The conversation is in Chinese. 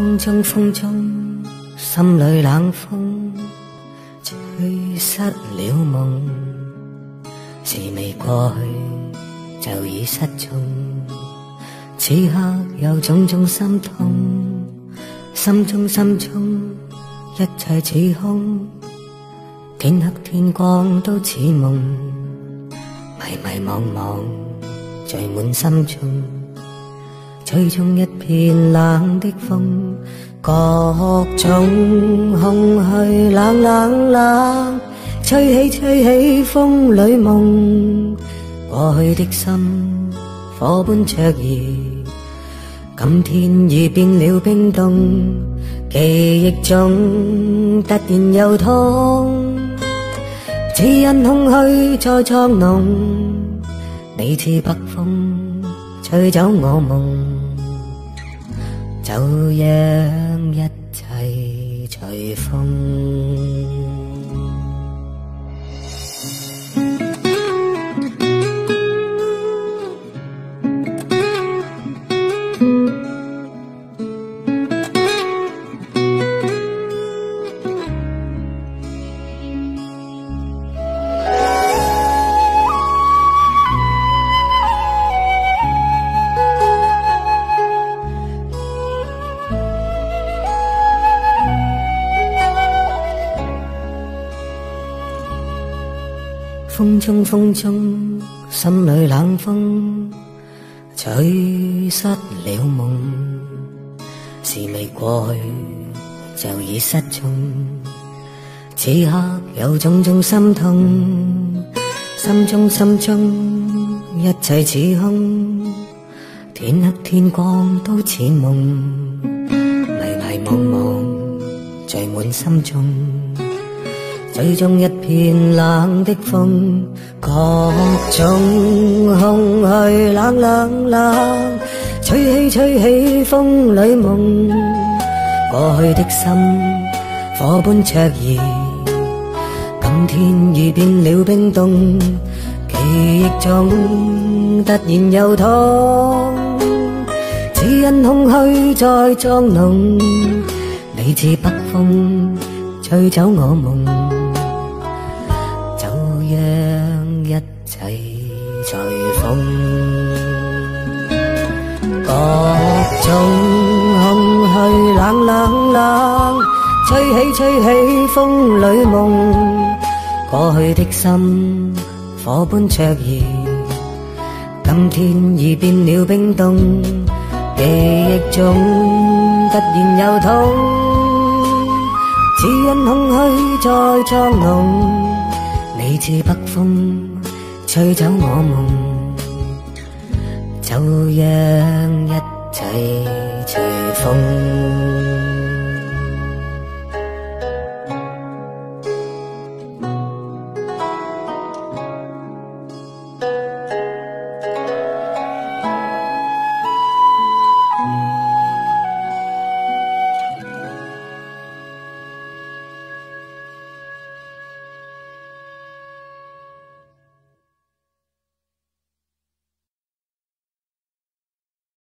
风中风中，心里冷风，吹失了梦。是未过去，就已失踪。此刻有种种心痛，心中心中一切似空，天黑天光都似梦，迷迷惘惘聚满心中，吹中一片冷的风，各种空虚冷冷冷，吹起吹起风里梦，过去的心火般灼热。今天已变了冰冻，记忆中突然又痛，只因空虚再作浓。你似北风，吹走我梦，就风中风中，心里冷风，吹失了梦。事未过去，就已失踪。此刻有种种心痛，心中心中一切似空。天黑天光都似梦，迷迷惘惘聚满心中。吹中一片冷的风，各种空虚冷冷冷，吹起吹起风里梦，过去的心火般灼热，今天已变了冰冻，记忆中突然又痛，只因空虚再作弄，你似北风，吹走我梦。让一切随风，各种空虚冷冷冷，吹起吹起风里梦，过去的心火般灼热，今天已变了冰冻，记忆中突然又痛，只因空虚再作弄。你似北风，吹走我梦，就让一切随风。